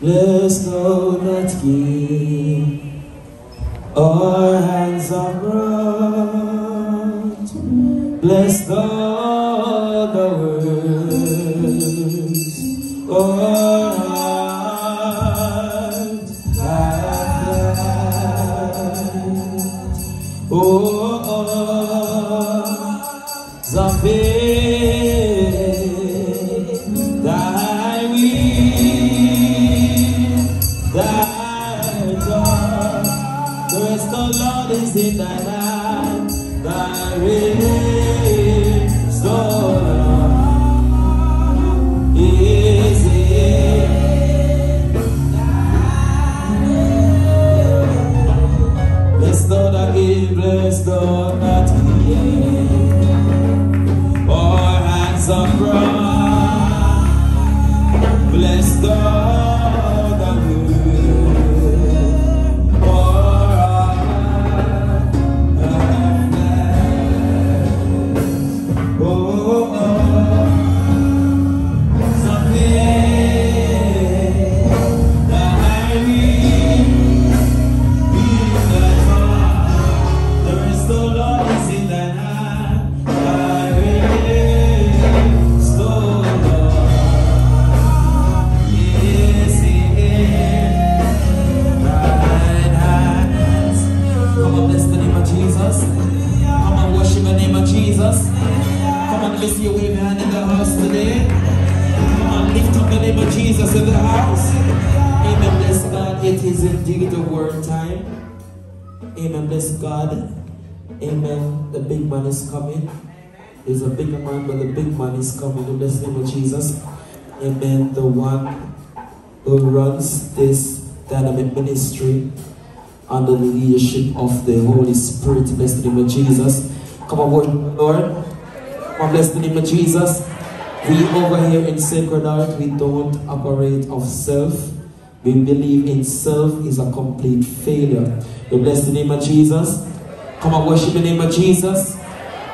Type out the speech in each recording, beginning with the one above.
Bless thou that give, our hands are brought. Bless thou the is coming. There's a bigger man, but the big man is coming. In the name of Jesus. Amen. The one who runs this dynamic ministry under the leadership of the Holy Spirit. Bless the name of Jesus. Come on, worship the Lord. Come on, bless the name of Jesus. We over here in Sacred Heart, we don't operate of self. We believe in self is a complete failure. We bless the name of Jesus. Come on, worship the name of Jesus.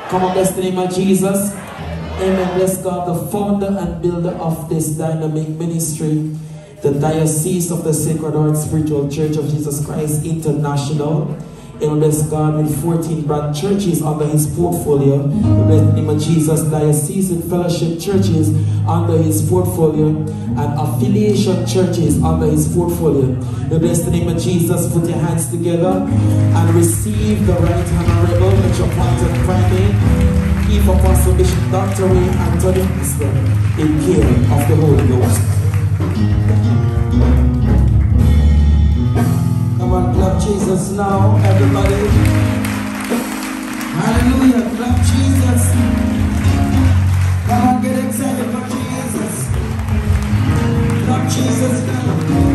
Come on, bless the name of Jesus. Amen. Bless God, the founder and builder of this dynamic ministry, the Diocese of the Sacred Heart Spiritual Church of Jesus Christ International. Bless God with 14 branch churches under his portfolio. We Bless the name of Jesus, diocesan fellowship churches under his portfolio and affiliation churches under his portfolio. We bless the name of Jesus. Put your hands together and receive the right honorable Metropolitan Primate, Chief Apostle Bishop Dr. Ray Anthony Mister in care of the Holy Ghost. Come on, clap Jesus now, everybody. Hallelujah, clap Jesus. Come on, get excited for Jesus. Clap Jesus now.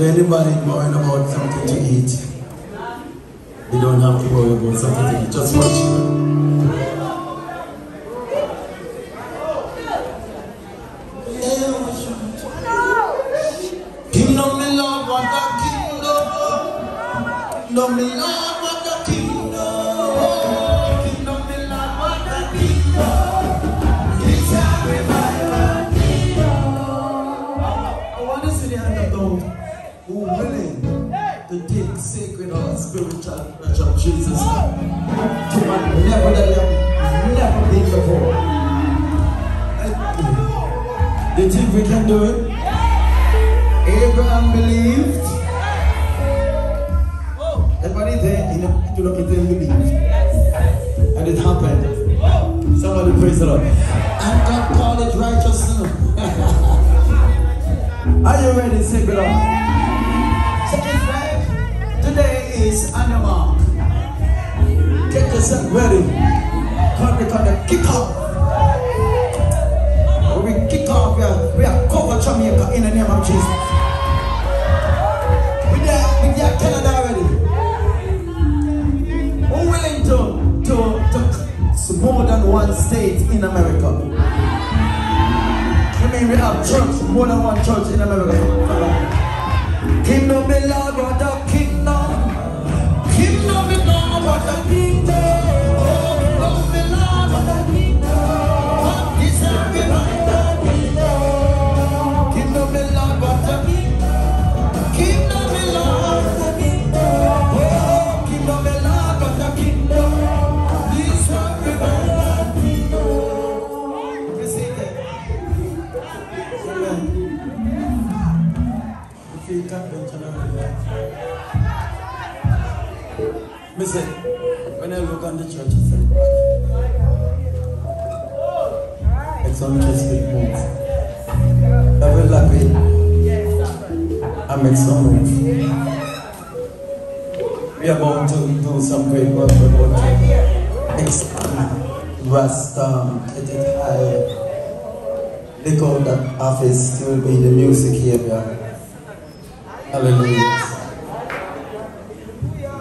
if anybody going sacred or spiritual church of Jesus to a level that you have never been before. Do you think we can do it? Abraham believed. Everybody there in the you believe, And it happened. Somebody praise the Lord. And God called it righteousness. Are you ready? Say good is on. Get yourself ready. Come we're going kick off. We kick off, we are, we are covered Jamaica in the name of Jesus. We there, we there Canada already. We're willing to, to, to more than one state in America. I mean, we have church, more than one church in America. Kingdom belong, but the What I think, oh, on the church is moves. I will. I make some moves. We are about to do some great work. We're about to expand, get it higher. They call that office to be the music here. Hallelujah.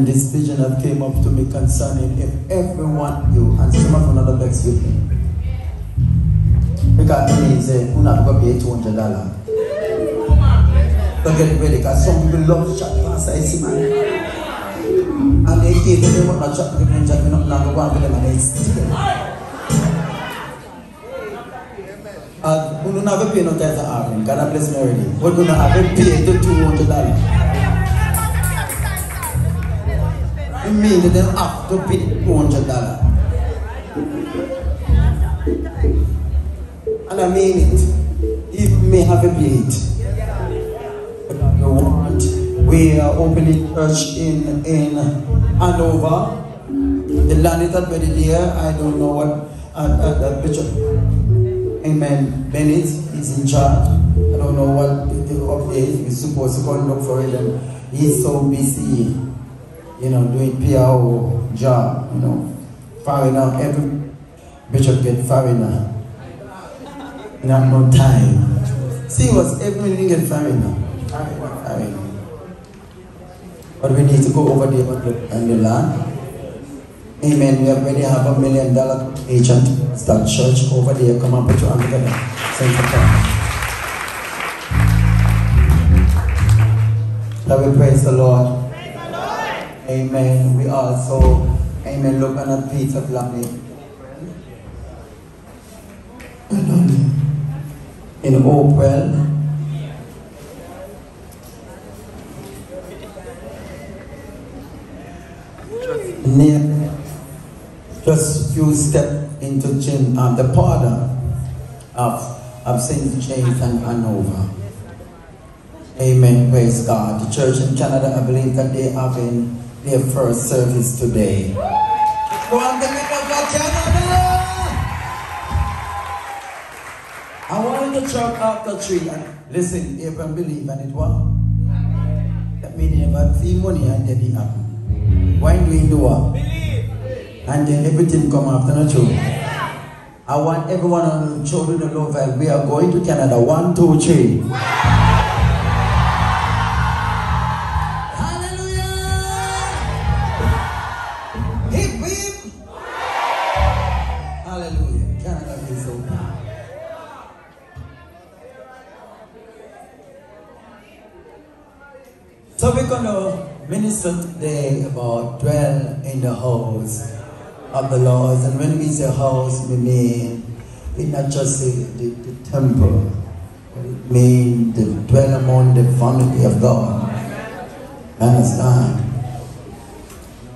and this vision that came up to me concerning if everyone you and someone another next you. Because me say going to pay 200 dollar. Don't get ready because some people love to chat pastor is man. And they give them what not chat with me and chat not now go with them and it's Uh, we don't have a pay no time to God bless me already. We're going to have a pay to $200. It means that they have to pay two hundred dollars. And I mean it. We may have a plate. We are opening church in in Hanover. The land is already there. I don't know what uh, uh, Bishop Amen Bennett is in charge. I don't know what the update. We're supposed to go and look for it and he's so busy, you know, doing PRO job, you know. Foreigner, every bishop get foreigner. Not no time. See what's everything get foreigner. Foreigner, foreigner. But we need to go over there on the, land. Amen. We already have a million dollar agent. Start church over there. Come on, put your hand together. Saints of God. Let me praise the Lord. Amen. We also, amen, look at Peter Blamley. In Oakville. Near just few steps into um, the pardon of, of St. James and Hanover. Amen. Praise God. The church in Canada, I believe that they are having their first service today. Go on, the people of Canada! I wanted to church after tree and listen, Abraham believe and it was. That means never see money and then it happen. Why do we do what? and then everything come after not true. I want everyone on the children of love we are going to Canada. One, two, three. Minister today about dwell in the house of the Lord. And when we say house, we mean it's not just the, the, the temple, but it means to dwell among the family of God. Understand?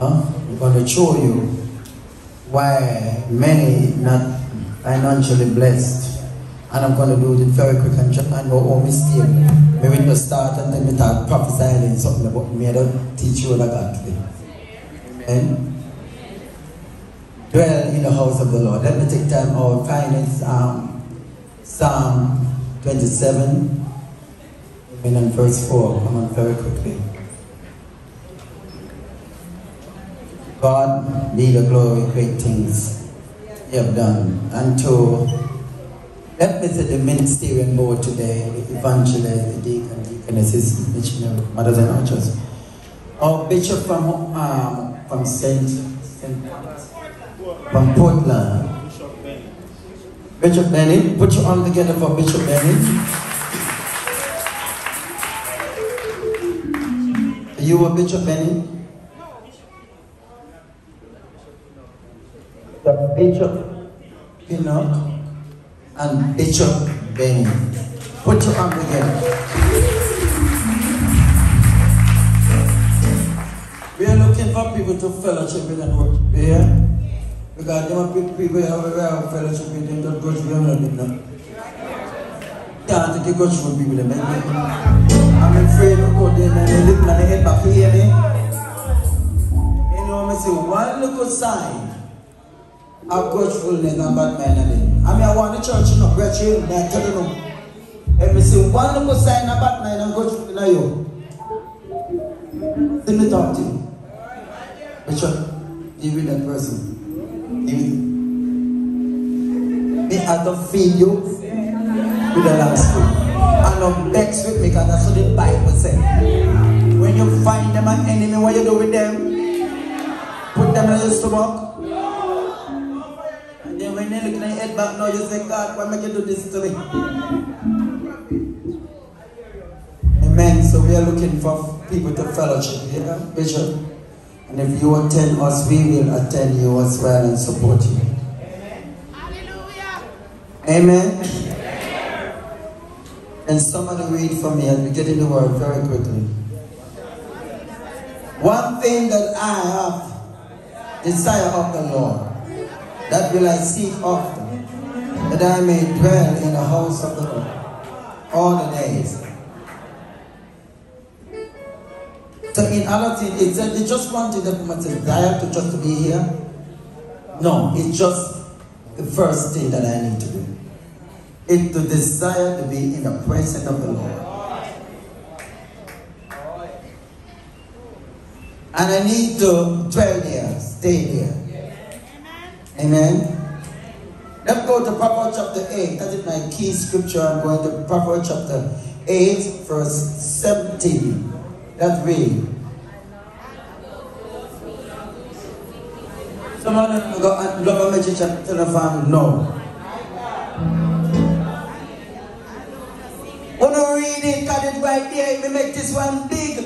Huh? We're going to show you why many not financially blessed. And I'm going to do it very quick and just I know all mistake. Maybe to start and then we start prophesying something about me. I don't teach you what I got today. Amen dwell in the house of the Lord. Let me take time out, find it, um, Psalm 27, and verse 4. Come on, very quickly. God, be the glory, great things you have done. And to, let me say the ministerial board today, the evangelist, the deacon, deaconesses, missionary, mothers and archers. Our bishop from, um, from St. St from Portland. Bishop Benny, put your arm together for Bishop Benny. Are You were Bishop Benny? The Bishop Enoch and Bishop Benny. Put your arm together. We are looking for people to fellowship with and work. Yeah? Because there are people who have a fellowship with them that not do that. Can't take a God for people. I'm afraid to go there and they look and they head back here. You know, I say one little sign of Godfulness and bad mind. I mean, I want the church to know, great children, I tell you I see one little sign of bad mind and Godfulness in you, let me talk to you. Bishop, deal with that person. Me have to feed you with the last food. And not vex with me because that's what the Bible says. When you find them an enemy, what you do with them? Put them in your stomach. In your head back now, you say, God, why make you do this to me? Amen. So we are looking for people to fellowship. Yeah, Bishop. And if you attend us, we will attend you as well and support you. Amen. And somebody read for me as we get into the word very quickly. One thing that I have desire of the Lord, that will I seek often, that I may dwell in the house of the Lord all the days. So in other things, it's, it's just one thing that we desire to just to be here. No, it's just the first thing that I need to do. It's to desire to be in the presence of the Lord. And I need to dwell there, stay there. Amen. Let's go to Proverbs chapter 8. That is my key scripture. I'm going to Proverbs chapter 8, verse 17. Let's. Someone got love a message to the family? No. When I read it, cut it right there, it make this one big.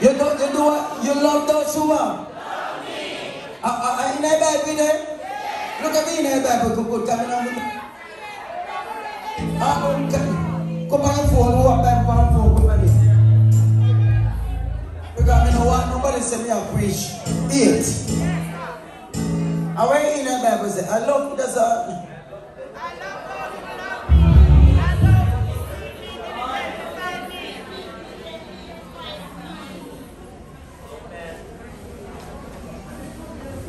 You do, you do what? You love those who are? Uh, uh, in the Bible there? Look at me in the Bible. Good, good. Come on. Ah, come on. phone. Walk back on phone. Come on. Because I know what nobody say me I preach it. I went in the Bible say, I love that's a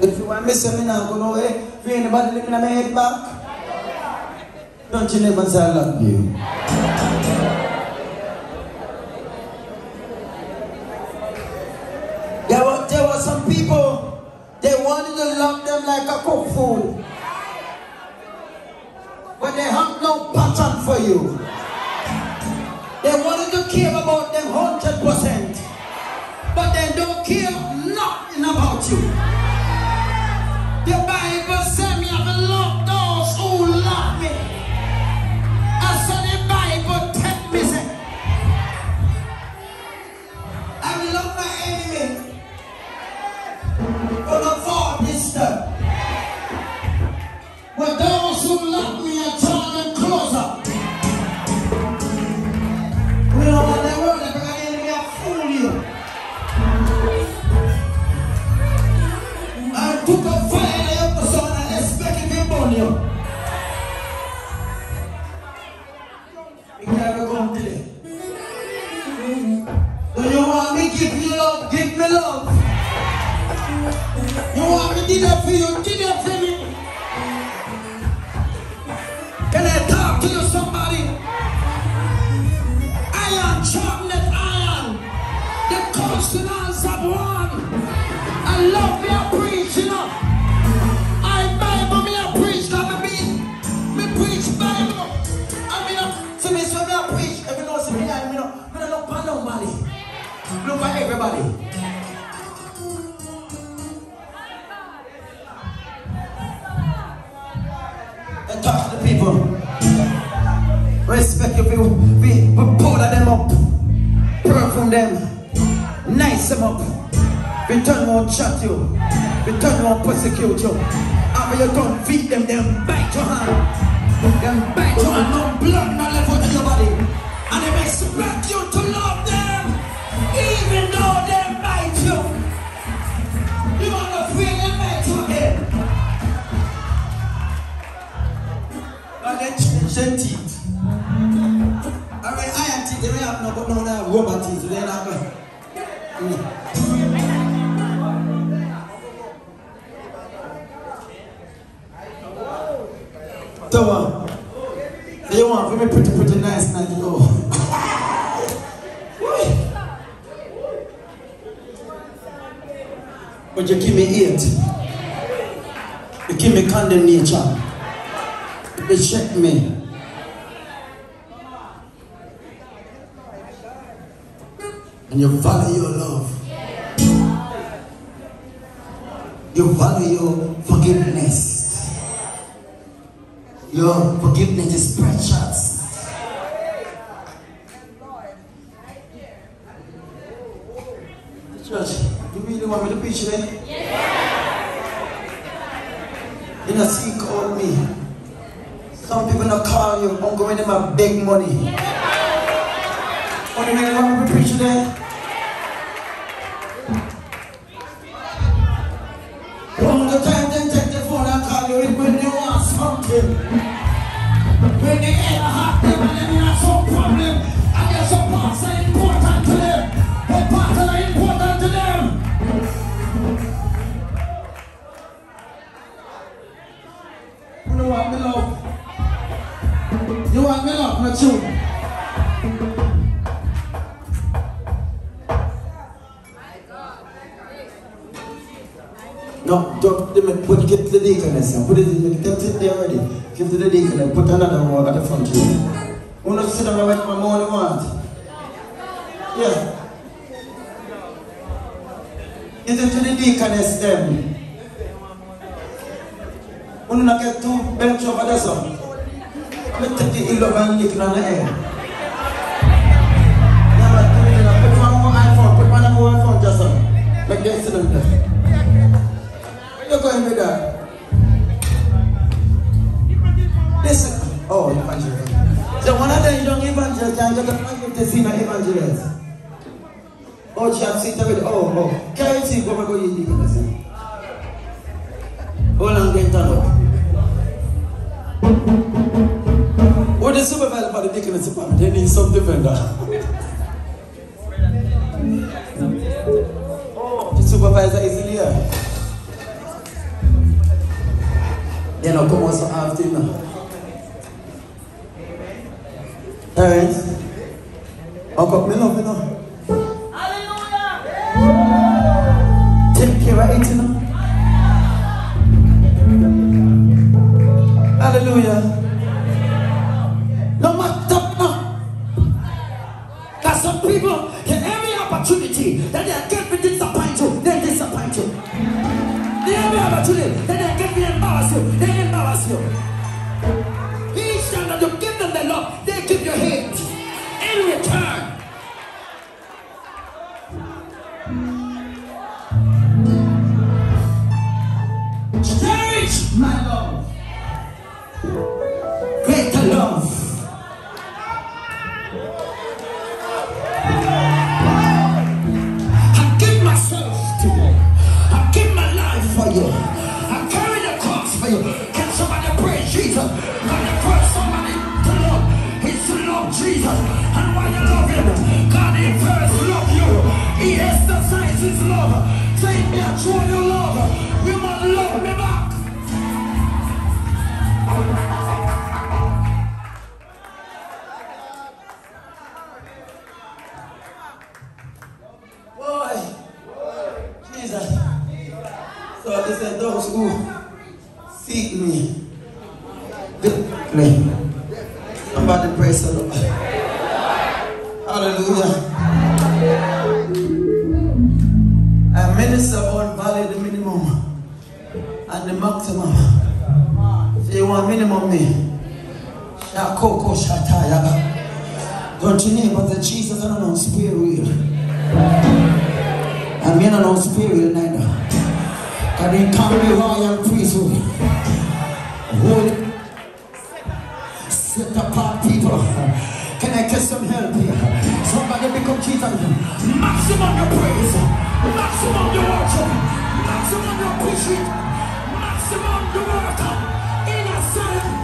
If you want me to say me now, go nowhere. If you anybody looking at my head back, don't you never say I love you. There were, there were some people, they wanted to love them like a cook food. But they have no pattern for you. They wanted to care about them 100%. But they don't care nothing about you. The Bible says me have love those who love me. I said the Bible tell me say, I love my enemy. For the far distant. But those me love. You want me did that for you? Did that for me? Can I talk to you, somebody? Iron, sharpened iron. The consonants of one. I love me a preach, you know. I Bible me a preach, cause me be, me preach Bible. I mean, uh, see me, so me a preach. Every know, see me, I mean, me don't for nobody. Look for everybody. We turn one chat you, we turn one persecute you. After you come feed them, them bite your hand, them bite your hand, no blood not left out of. And they expect you to love them, even though they bite you. You want to feel them bite your head. And then change teeth. I mean, iron teeth, they have no, but no, they have rubber teeth. They're not going. So, uh, you want me pretty, pretty nice now, you know. but you give me eight. You give me condemnation. They check me. And you value your love. You value your forgiveness. Your forgiveness is precious. Church, do You really want me to preach today? You know, see, call me. Some people not call you. I'm going to my big money. Only way you want me to preach today? From the time When they ain't hot, them and then you have some problem. And there's some parts are important to them. What parts are important to them? You what, me love? You want me love, not you? No, don't, put, the deaconess and put it in, get it there already. Give to the deacon and put another one at the front here. Not sit down and wait my money want? Yeah. Give it to the deaconess then. Who not get two bench over there, so? I'm to take the 11 lick on the air. Put one more iPhone, put one more iPhone just on. Like this there. Where you going with that? Listen. Oh, evangelist. So one of them young evangelists can get a give to see my evangelist. Oh, she have seen already. Oh, oh. Carry see go go you deacon. Hold on, get turn up. What the supervisor for the deaconess department? They need some defender. the supervisor is in here. They don't come out so often now. Parents, Uncle, me love you know. Take care of it, you know. Hallelujah. No matter no. Because some people get every opportunity that they get me love. Take me and show your love. You must love me Holy set apart people. Can I get some help here? Somebody become Jesus. Maximum your praise, maximum your worship, maximum your pushing, maximum your work. In a silent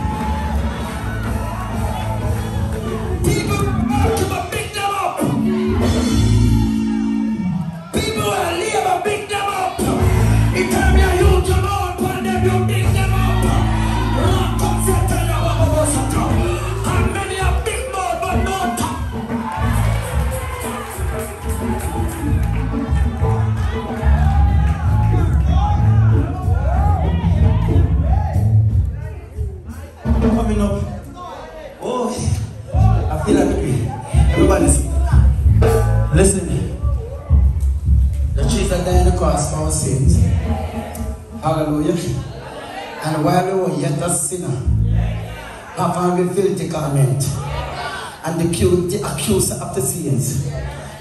Hallelujah. And while we were yet a sinner, upon the filthy garment, and the, cu- the accuser of the sins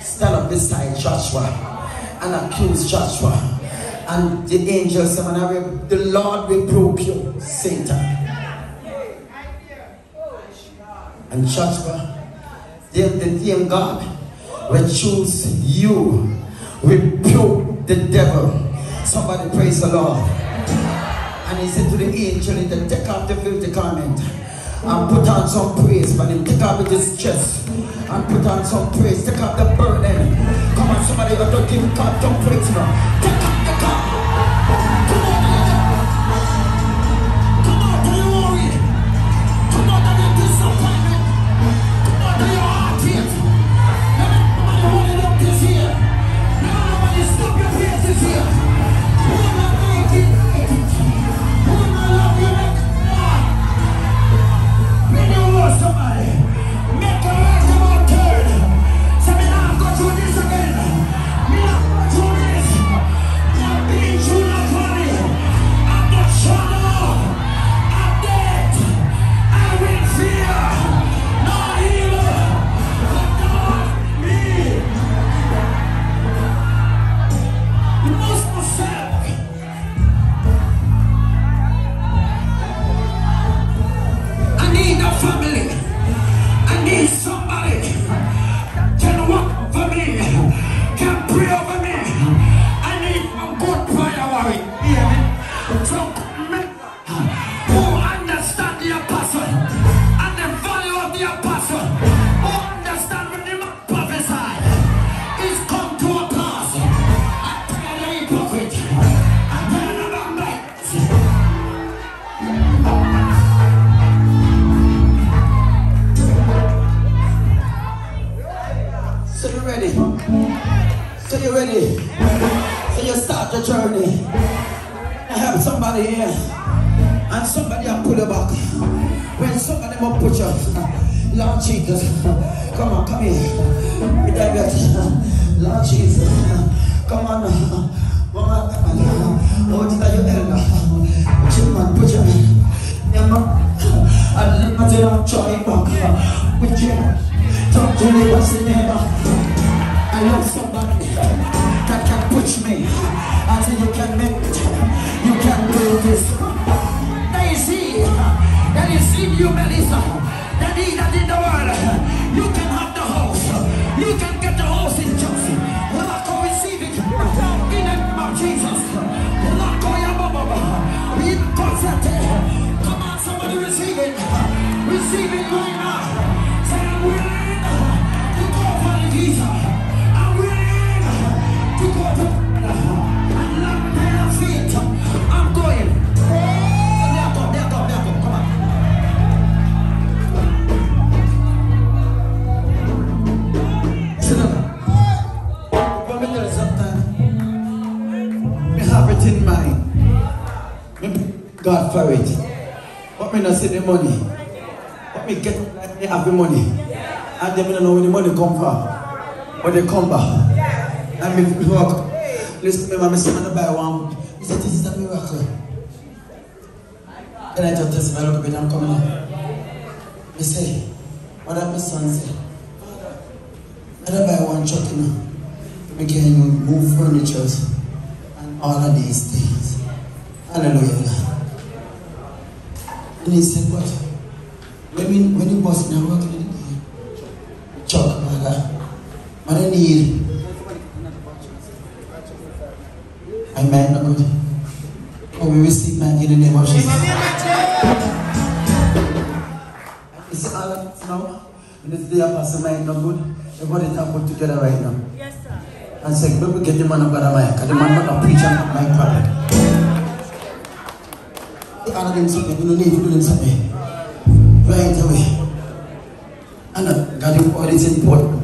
stand up beside Joshua and accuse Joshua. And the angel said, "Man, the Lord rebuke you, Satan. And Joshua, the, the same God will choose you, rebuke the devil. Somebody praise the Lord. And he said to the angel, he said, take off the filthy garment and put on some praise for him. Take off his chest and put on some praise. Take off the burden. Come on, somebody got to give God some praise now. Jesus, come on, come here. They come back. And me walk. Listen to me, my son, I buy one. He said, this is a miracle. Then I just test my bit, I'm coming up. Me say, what my son say? I don't buy one you know. We can move furniture and all of these things. Hallelujah. And he said, what? When, when bust in a work in the day, truck, mother, what I need. I might not good. Oh, we receive man in the name of Jesus. You see all of this now? And this day apostle mind not good. Everybody talk put together right now. Yes, sir. And say, maybe get the man of God a mic, because the man not a preacher, not my prophet. The other them something, you don't need to do them something. Right away. And uh, God, the word is important.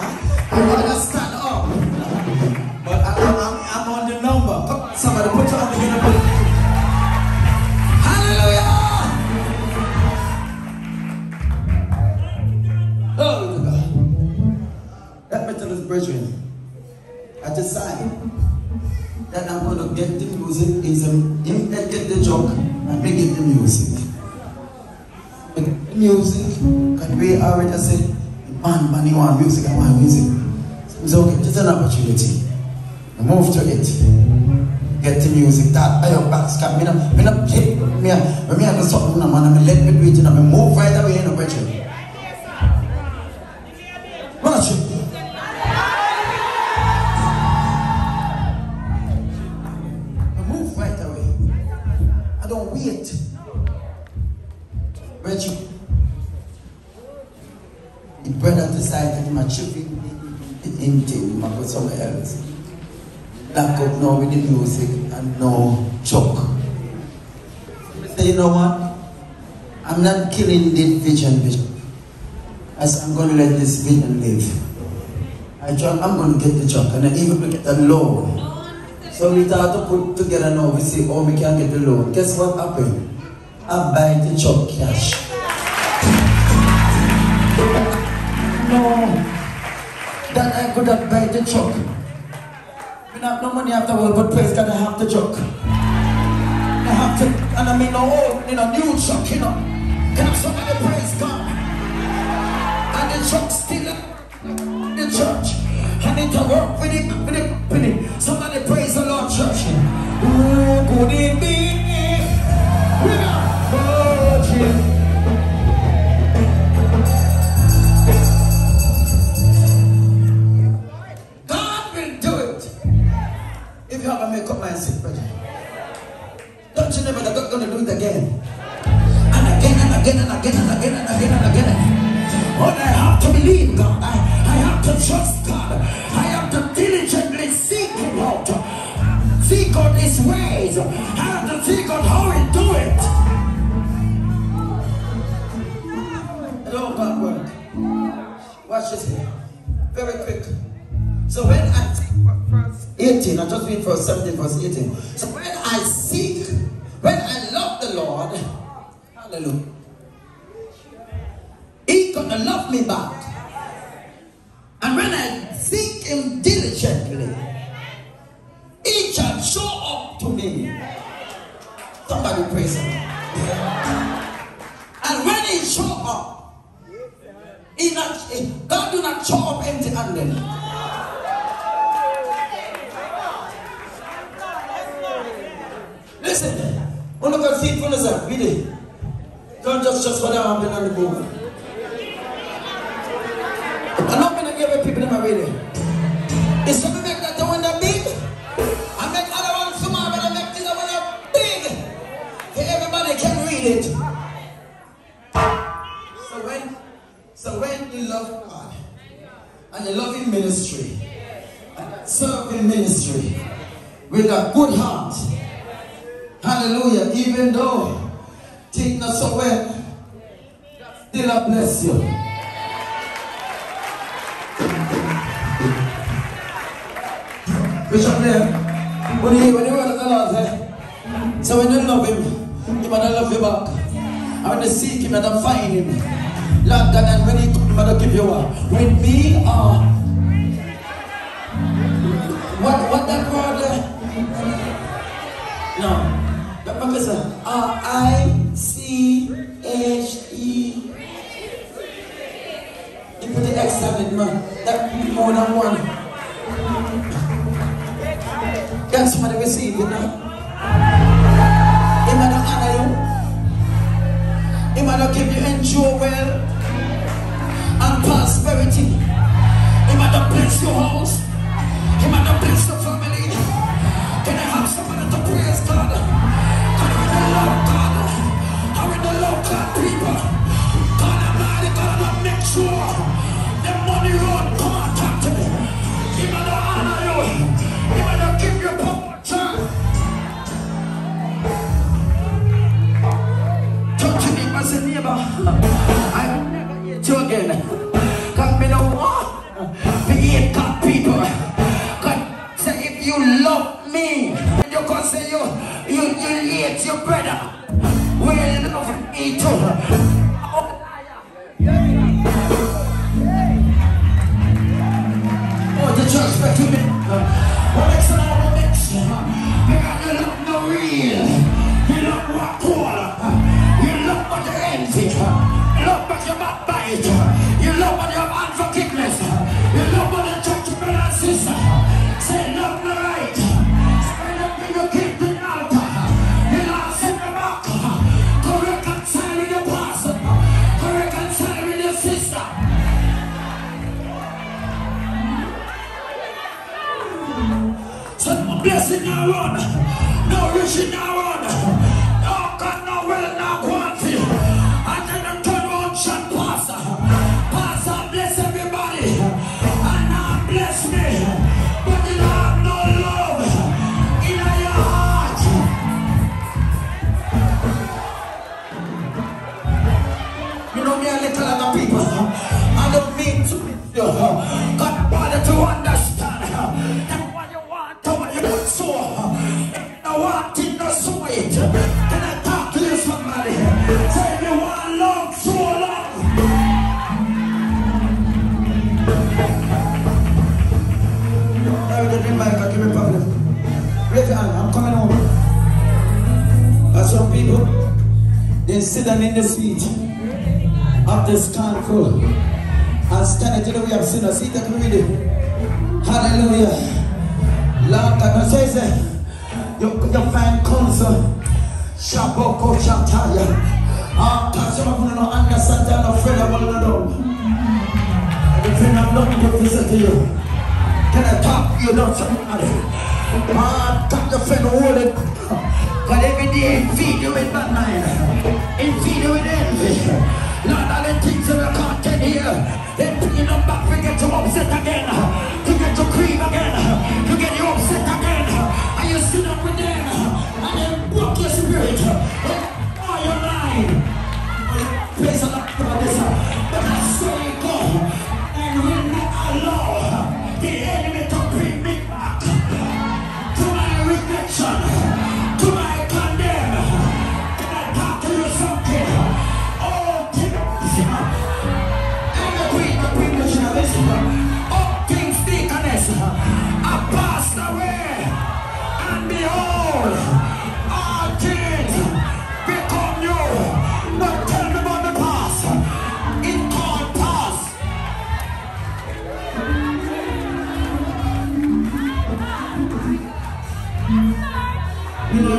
music. Music, can we already say, man, man, you want music, I want music. So okay, just an opportunity. Move to it. Get the music. That I your basket. Me no, me no, me, me, me have something no man. Me let me do it. You know, me move right away in the pressure. Watch somewhere else. Lock up now with the music and no joke. So you know what? I'm not killing the vision vision. As I'm gonna let this vision live. I try, I'm gonna get the joke and I even get the loan. So we start to put together now, we see, oh, we can't get the loan. Guess what happened? I buy the truck cash. No, I could have buy the truck. Don't have no money afterward, but praise God, I have the truck. I have to, and I mean, no old, you know, new truck, you know. Can I somebody praise God? And the truck still in the church. I need to work with it, with it, with it. Somebody praise the Lord, church. Who could it be? Have a makeup mind sick, brother. Don't you never God gonna do it again? And again and again and again and again and again and again. But I have to believe God. I, I have to trust God. I have to diligently seek Him out. Seek out His ways. I have to seek out how He do it. Hello, God work. Watch this here. Very quick. So when I seek verse 18, I just read verse 17, verse 18. So when I seek, when I love the Lord, hallelujah, He gonna love me back. You don't know real. You don't want quarter. You don't the empty. Run, no rushing now. stand in the seat of the scornful and stand to the way of sinners. See the reading. Hallelujah. Lord God says, you, you find counsel. Shaboko Shataya. After some of you know, understand that I'm afraid of one another. The thing I'm not going to say to you. Can I talk to you down somebody? Man, talk your friend, hold it. but every day, feed you with that mind infidel with envy. Lord, all the things that I can't get here. Then bringing them back, we get you upset again. To get you cream again.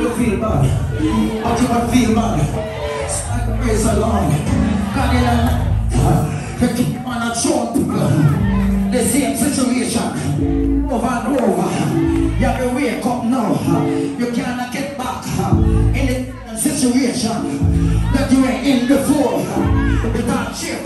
you feel bad? How you might feel bad? Stand the praise along. God, you know, you keep on a throne people. The same situation, over and over. You have to wake up now. You cannot get back in the situation that you were in before. You can't shape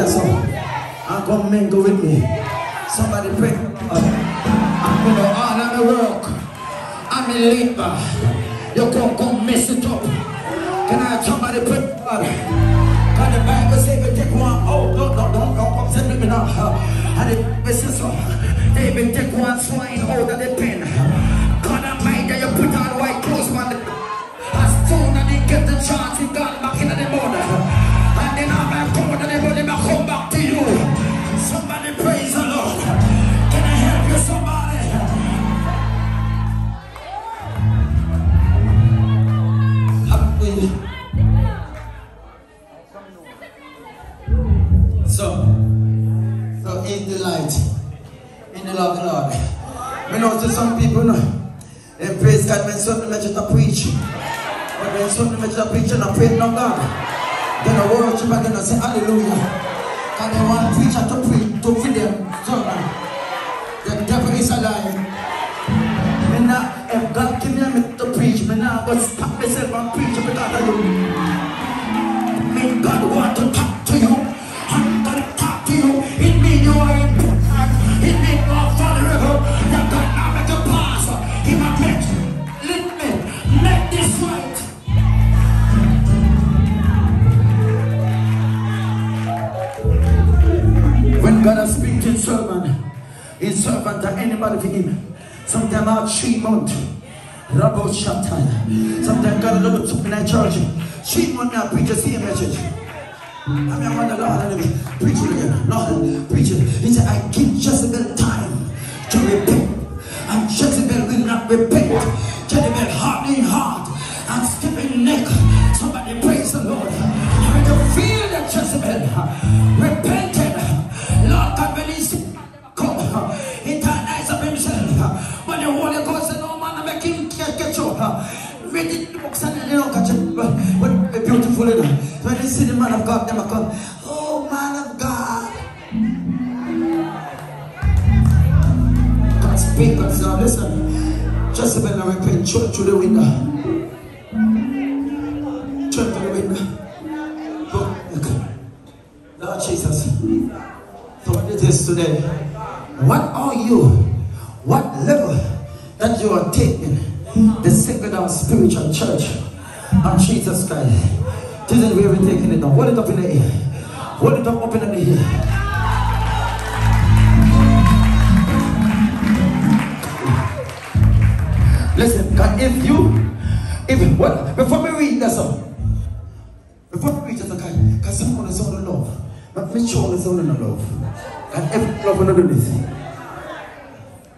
that song. Uh, I'm gonna mingle with me. Somebody pray. I'm gonna all on the rock. I'm in labor. You're gonna go mess it up. Can I have somebody pray? Can the Bible say we take one? Oh, no, no, no, no, I'm sending me now. Uh, and the business, uh, they been take one swine out of the pen. God Almighty, you put on white clothes, man. As soon as they get the chance, he got back in the border. To some people now, they praise God when something that you to preach. But when something that you to preach and pray no God, then the worship and then I say hallelujah. And they want preacher to preach to feed them. So, the devil is a liar. Me now, if God give me to preach, me now go stop myself from preaching because of you. Me God want to talk to you. Servant, his servant to anybody for him. Sometimes out three months. Rabo Shataya. Sometimes God will look something at church. Three months now preach the same message. I mean, I want the Lord and preach it again. Lord, preach it. He said, I give Jezebel time to repent. And Jezebel will not repent. Jezebel hardening heart and skipping neck. Somebody praise the Lord. I can feel that Jezebel repented. Lord God, Read the books and you know, catch. But be beautiful enough. So when they see the man of God, they come, oh man of God. God speak and say, listen, Jezebel now repent, throw through the window. Throw through the window. Look, look. Lord Jesus. So what it is today, what are you, what level that you are taking the sacred and spiritual church of Jesus Christ. This is where we're taking it down. Hold it up in the air. Hold it up, up in the air. Listen, God, if you, if what, before we read that song, before we read that song, because someone is on the love, but make sure it's on the love, and every love will do this.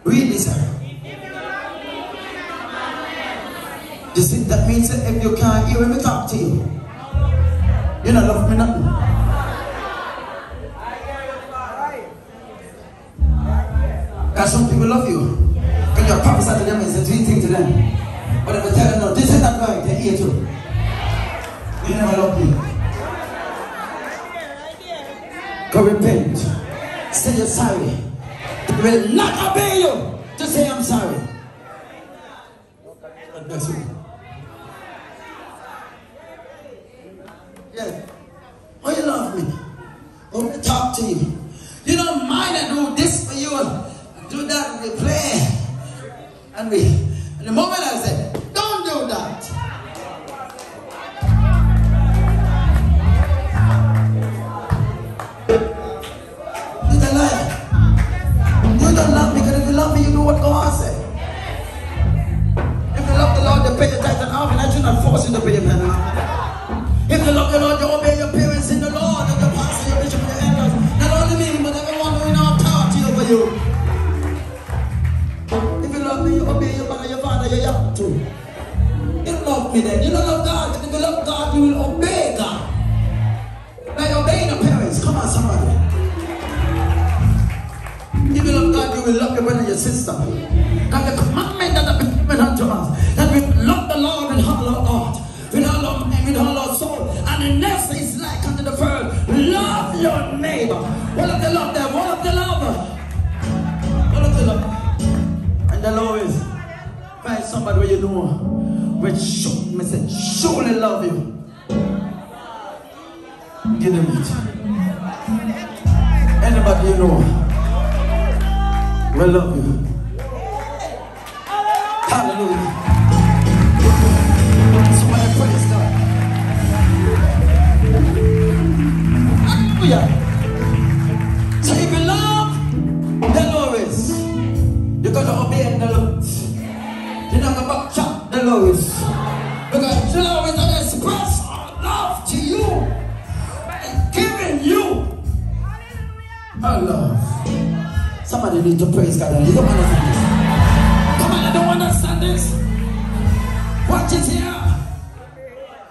Read this. That means that if you can't hear me talk to you, you don't love me nothing. Because some people love you. Because you prophesy to them is a three things to them. But if you tell them, no, this is not right, they hear too. You never love me. Go repent. Say you're sorry. They will not obey you to say I'm sorry. God bless you. Yeah. Oh, you love me. I to talk to you. You don't mind I do this for you and do that and we play. And we, and the moment I said, don't do that. You liar. You don't love me because if you love me, you do what God said. If you love the Lord, you pay your tithe and offering. I should not force you to pay your man. If you love the Lord, you obey your parents in the Lord you. If you love me, you obey your mother, your father, you have to. You love me then. You don't love God. If you love God, you will obey God. By obeying your parents. Come on, somebody. If you love God, you will love your brother your sister. And the commandment that been given unto us, that we love the Lord with all our heart, with all our mind, with all our soul. And the next is like unto the first, love your neighbor. One of the love them, the Lord is, find somebody where you know, which show, me say, surely love you. Give them it. Anybody you know. We love you. Hallelujah. Somebody praise God. Hallelujah. Dolores. Because Dolores will express our love to you. And giving you our love. Somebody need to praise God. You don't understand this. Come on, I don't understand this. Watch it here.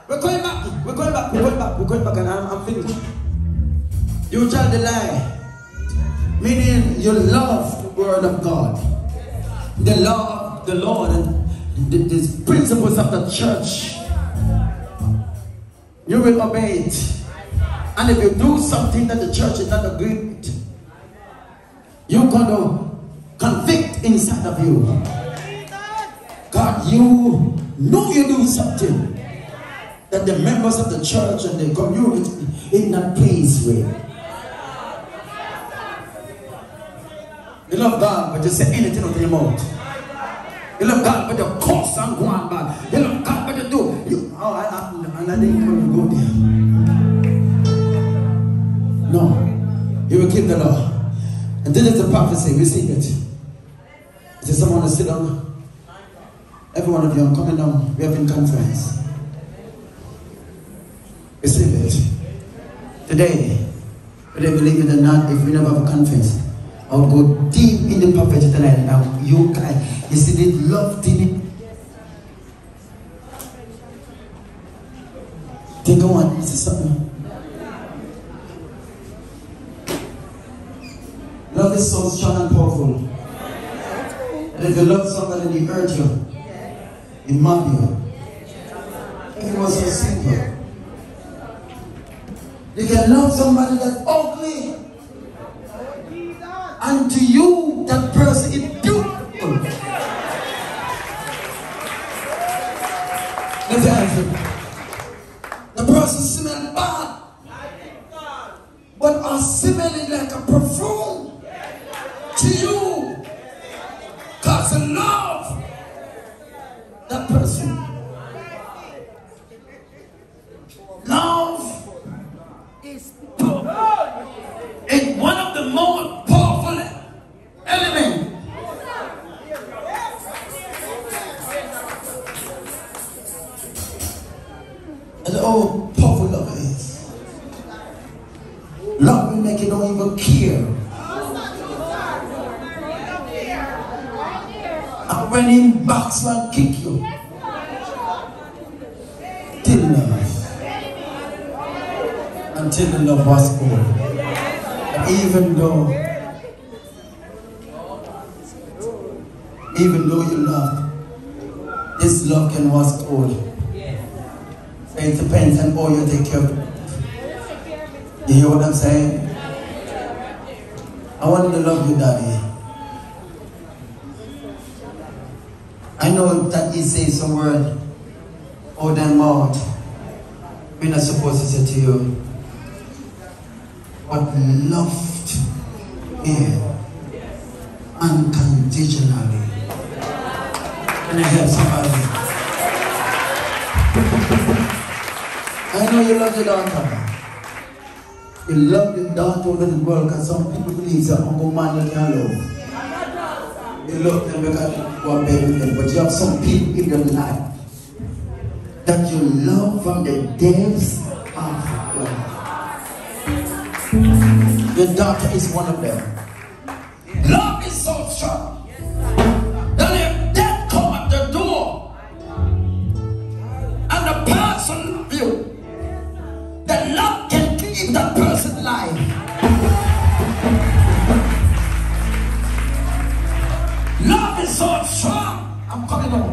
We're going back. We're going back. We're going back. We're going back, and I'm, I'm finished. You tell the lie. Meaning you love the word of God. The law of the Lord and the, the principles of the church. You will obey it. And if you do something that the church is not agreed with, you're going to convict inside of you. God, you know you do something that the members of the church and the community is not pleased with. You love God, but you say anything out of your mouth. You love God, but you curse and go on bad. You love God, but you do. You, oh, I, I, and I didn't even go there. No. You will keep the law. And this is the prophecy. Receive it. Is someone to sit down. Every one of you, I'm coming down. We have in conference. Receive it. Today, whether you believe it or not, if we never have a conference, I'll go deep in the prophecy tonight. Now, you guys, you see this love thing. Think I want to something. Love is so strong and powerful. And if you love somebody he hurt you, he mock you. Was so simple. You can love somebody that's ugly. And to you, that person is beautiful. The person smells bad. But are smelling like a perfume to you. Because love that person. Love is one of the most powerful elements. And oh, powerful love is. Love will make you don't even care. And when him backslide kick you, till love. Until the love was over. And even though, even though you love, this love can was cold. It depends on all you take care of. You hear what I'm saying? I want to love you, Daddy. I know that he says some word out them mouth. We're not supposed to say to you, but loved him unconditionally. Can I help somebody? I know you love your daughter. You love your daughter over the world because some people believe that uh, Uncle Man you can't love. You love them because you want to be with them. But you have some people in your life that you love from the depths of heart. Your daughter is one of them. Love is so strong あのの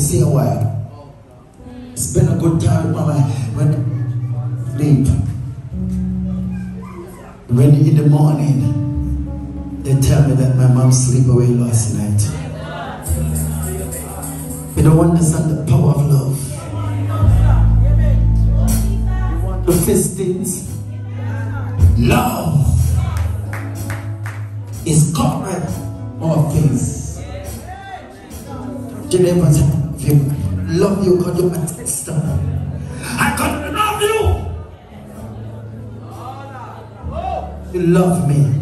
can see why. It's Spend a good time with mama when sleep. When in the morning, they tell me that my mom sleep away last night. They don't understand the power of love. The first things, love is covered all things. Today, love you because you're my testimony. I God love you. You love me.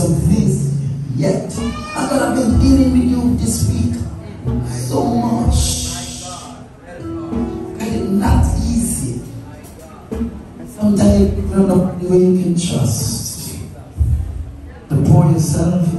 some things yet. I've been dealing with you this week so much. It's not easy. Sometimes you don't know who you can trust. The poor yourself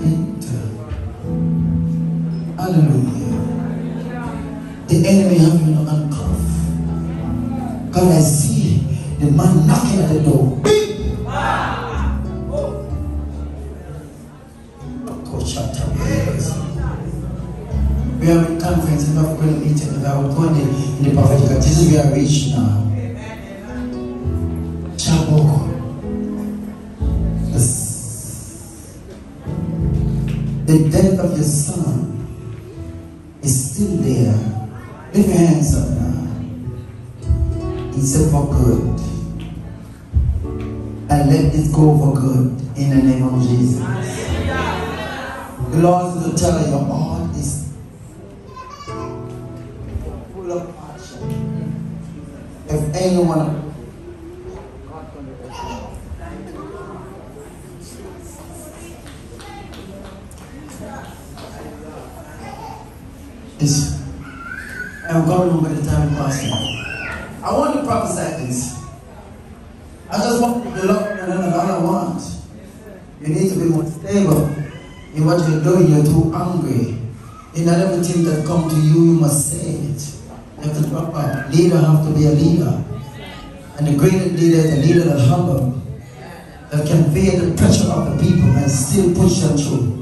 that come to you, you must say it. You have to drop out. Leader have to be a leader. And the greatest leader is a leader that humble, that can bear the pressure of the people and still push them through.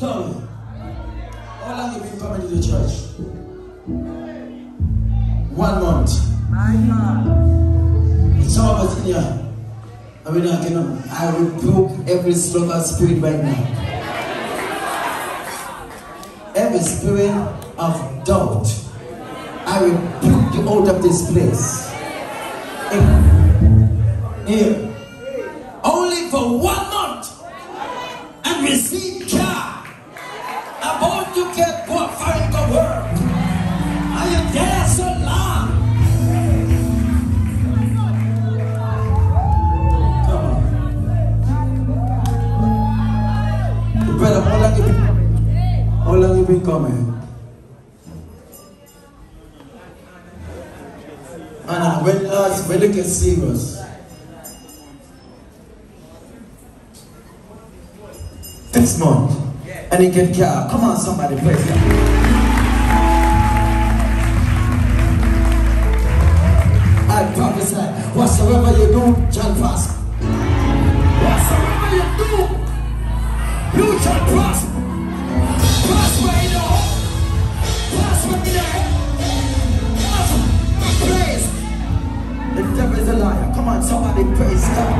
Chloe, how long have you been coming to the church? One month. My It's almost in here. I mean, I can, I rebuke every struggle spirit right now. Every spirit of doubt, I rebuke you out of this place. Here. Only for one month and receive coming? And when last when it gets serious. This month. And he get car. Come on, somebody, God. I prophesy, whatsoever you do shall prosper. Whatsoever you do, you shall. Prosper on, somebody praise God.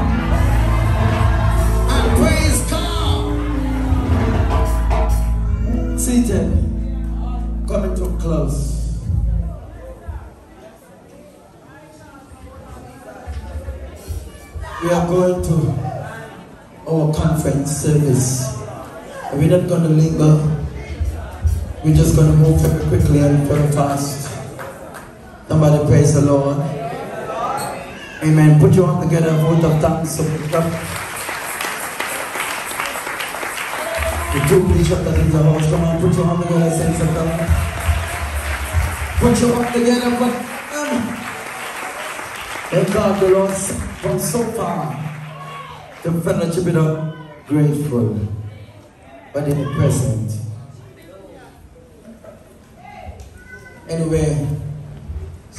And praise God. Seated. Coming to a close. We are going to our conference service. We're not going to linger. We're just going to move very quickly and very fast. Somebody praise the Lord. Amen. Put your hand together, vote of thanks. So. The two bishop that in the house, come on, put your hand together, saints of God. Put your hand together, but Thank God the Lord from so far. The fellowship is grateful, but in the present. Anyway,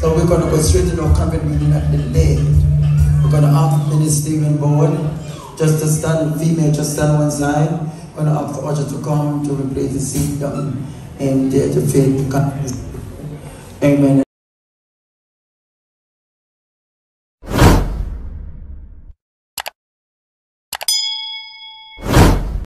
so we're going to go straight into our meeting at the lake. We're going to ask Minister Stephen Bowen just to stand, female, just stand one side. We're going to ask the usher to come to replace the seat down and there to faith. Amen.